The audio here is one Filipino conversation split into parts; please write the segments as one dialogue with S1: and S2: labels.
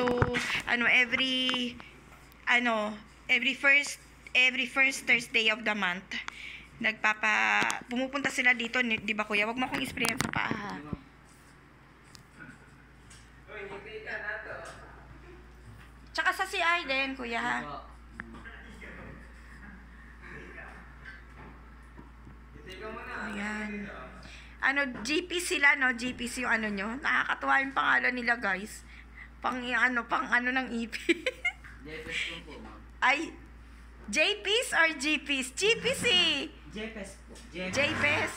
S1: to, ano, every, ano, every first, every first Thursday of the month, nagpapa, pumupunta sila dito, di ba kuya? Wag mo akong isprayan sa paa. ha? Tsaka sa CI din, kuya. ha? Ayan. Ano, GP sila, no? GPC yung ano nyo. Nakakatuwa yung pangalan nila, guys. Pang, ano, pang ano ng EP. Ay, JPs or GPs? GPC!
S2: JPS po. JPS.
S1: JPs.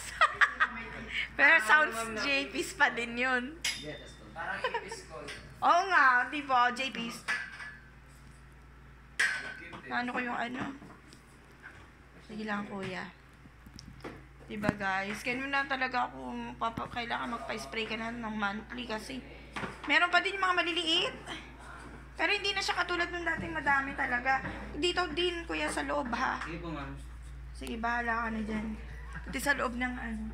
S1: Pero sounds JPs pa din yun.
S2: JPS po.
S3: Parang ipis ko.
S1: Oo nga, di ba? JPs. Ano ko yung ano? Sige lang, kuya. Diba guys? Ganun na talaga ako papa, kailangan magpa-spray ka na ng monthly kasi meron pa din yung mga maliliit. Pero hindi na siya katulad nung dating madami talaga. Dito din, kuya, sa loob ha.
S2: Sige po, ma'am.
S1: Sige, bahala ka na dyan. Pati sa loob ng ano.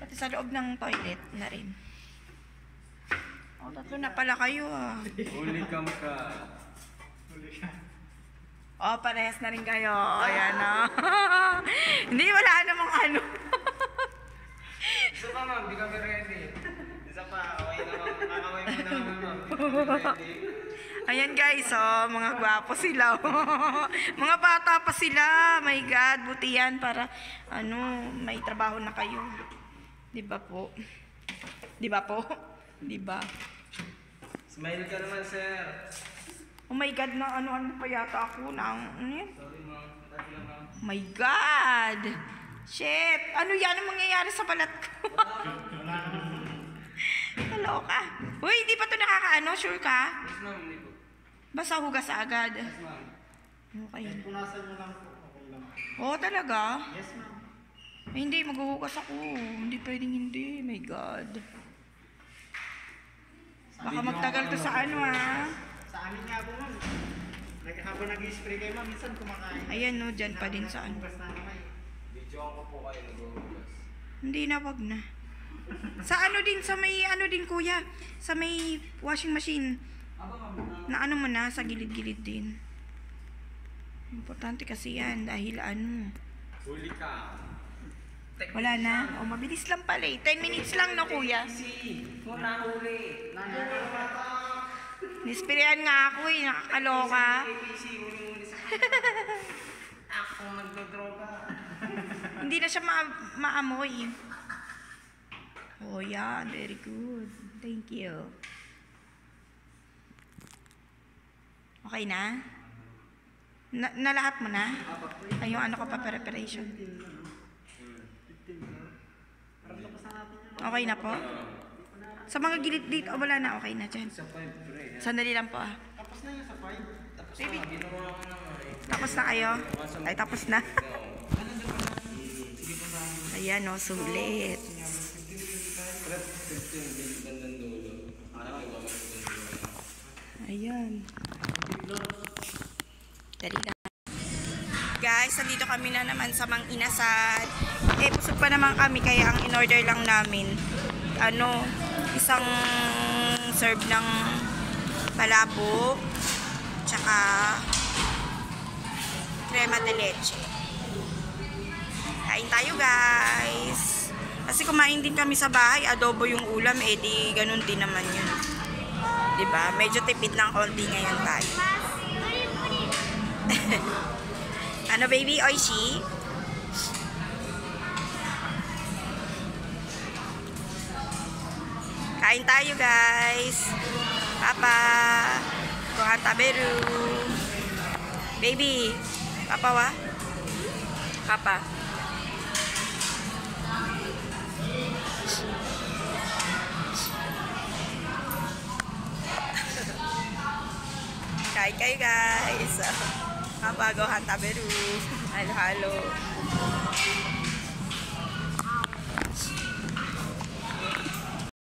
S1: Pati sa loob ng toilet na rin. Oh, tatlo na pala kayo ah.
S3: Huli kam ka.
S1: Oh, parehas na rin kayo. Ayan na. Hindi, wala namang ano. Ayan guys, oh, mga gwapo sila. oh. mga bata pa sila. My God, buti yan para ano, may trabaho na kayo. 'Di ba po? 'Di ba po? 'Di ba?
S3: Smile ka naman sir.
S1: Oh my God, na ano-ano pa yata ako na ano yan?
S3: Sorry ma'am.
S1: Oh my God! Shit! Ano yan ang mangyayari sa balat ko? Kaloka. Uy, hindi pa to nakakaano? Sure ka?
S3: Yes ma'am, hindi po.
S1: Basta hugas agad.
S3: Yes ma'am.
S1: Okay.
S4: Punasan mo lang po. Okay lang.
S1: Oo, talaga?
S4: Yes, ma'am.
S1: Ay, hindi, maghuhugas ako. Hindi pwedeng hindi. My God. Baka magtagal to sa ano, ah.
S4: Sa amin nga po, ma'am. Habang nag-spray kayo, ma'am, minsan kumakain.
S1: Ayan, no, dyan pa din sa ano.
S4: Kamay.
S3: Video ko po kayo nag-uugas.
S1: Hindi na, wag na. Sa ano din, sa may ano din, kuya. Sa may washing machine. Na ano mo na, sa gilid-gilid din. Importante kasi yan, dahil ano.
S3: Huli ka.
S1: Wala na. O, mabilis lang pala eh. 10 minutes lang, no, kuya?
S3: Muna huli.
S1: Nispirayan nga ako eh, nakakaloka.
S3: Ako nagdodroga.
S1: Hindi na siya ma- maamoy. Oh, yeah. Very good. Thank you. Okay na? Na, na lahat mo na? Ay, yung ano ko pa preparation. Okay na po? Sa mga gilid dito, oh, wala na. Okay na dyan. Sandali lang po ah.
S4: Tapos na yun sa five.
S3: Tapos eh.
S1: Tapos na kayo? Ay, tapos na. Ayan, oh, sulit. Ayan. Dali lang. Guys, nandito kami na naman sa Mang Inasal. Eh, busog pa naman kami, kaya ang in-order lang namin, ano, isang serve ng palabo, tsaka crema de leche. Kain tayo, guys. Kasi kumain din kami sa bahay, adobo yung ulam, eh di ganun din naman yun. ba? Medyo tipid ng konti ngayon tayo. ano baby, Oishi? Kain tayo guys. Papa. Kuhan taberu. Baby. Papa wa? Papa. Kain kayo guys. Papa, go han taberu. Halo, halo.